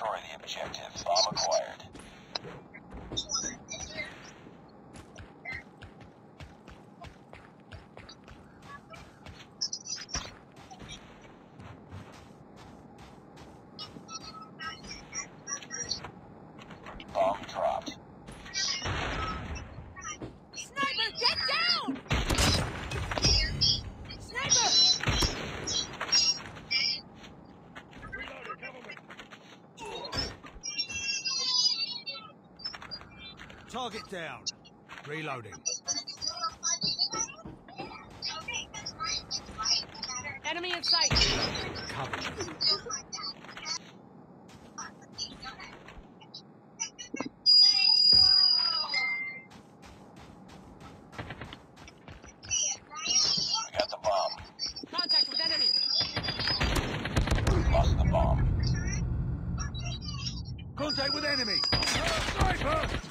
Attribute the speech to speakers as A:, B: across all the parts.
A: Destroy the objective. Bomb acquired.
B: Target down. Reloading.
C: Enemy in sight!
B: Cover.
A: We got the bomb.
C: Contact with enemy!
A: Lost.
B: Contact with enemy. Sniper!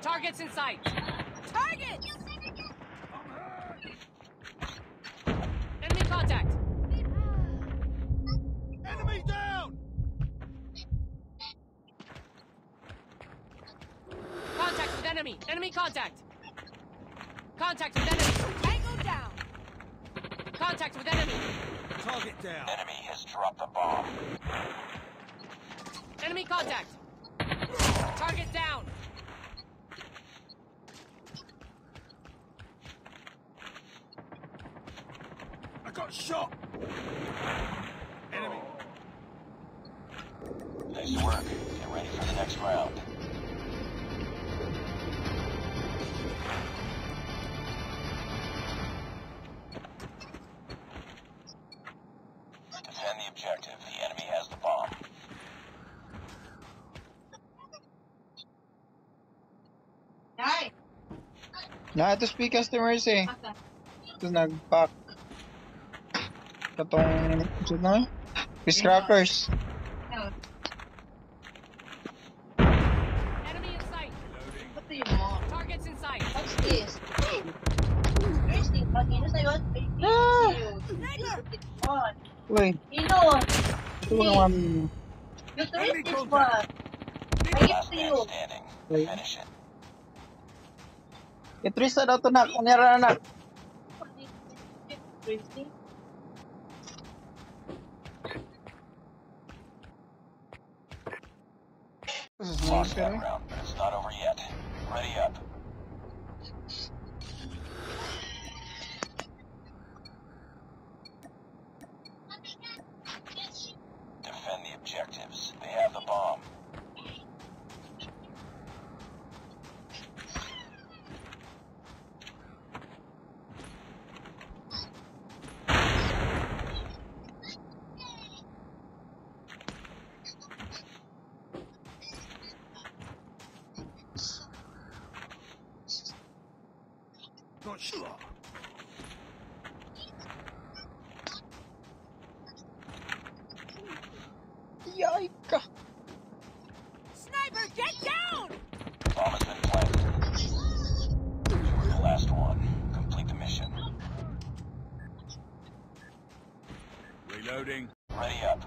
C: Targets in sight! Target! Enemy contact!
B: Enemy down.
C: Contact with enemy! Enemy contact! Contact with enemy! Tango down! Contact with enemy!
B: Target down.
A: Enemy has dropped the bomb.
C: Enemy contact! Target down!
B: I got shot. Enemy.
A: Nice work. Get ready for the next round.
D: Na, ito speak customers eh. Ito nag-pack. Itong, ito na? Fish crackers.
C: Enemy in sight!
E: what you want?
C: Targets in sight!
E: What's this? Sa'yo,
D: Ah! Uy,
E: Ino,
D: ito ko naman.
E: you this one. I give to you.
D: Wait. Idrissa daw to nak, unya nak. This
A: Ready up.
B: Got shot.
D: Yay ka.
C: Sniper, get down!
A: Bomb has been planted. You were the last one. Complete the mission.
B: Reloading.
A: Ready up.